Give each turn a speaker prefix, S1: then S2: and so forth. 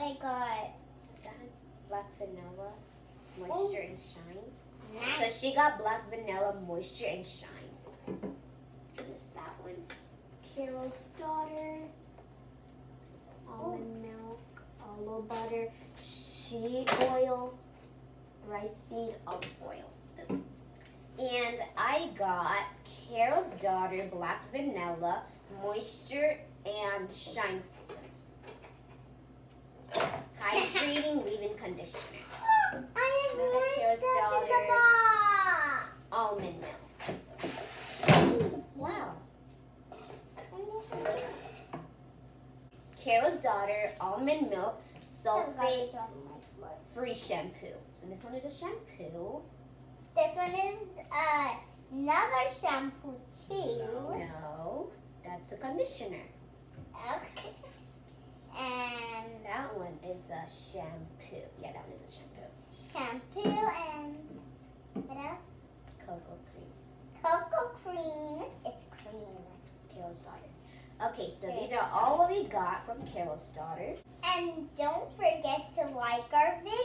S1: I got black vanilla moisture oh. and shine.
S2: Nice.
S1: So she got black vanilla moisture and shine. Just that one? Carol's daughter. Almond oh. milk, olive butter, shea oil, rice seed, olive oil. And I got Carol's daughter black vanilla moisture and shine system. Carol's daughter, almond milk, sulfate free shampoo. So this one is a shampoo.
S2: This one is uh, another shampoo too.
S1: No, that's a conditioner.
S2: Okay. And
S1: That one is a shampoo. Yeah, that one is a shampoo.
S2: shampoo and what else?
S1: Cocoa cream.
S2: Cocoa cream is cream.
S1: Carol's daughter. Okay, so these are all what we got from Carol's daughter.
S2: And don't forget to like our videos.
S1: Yeah.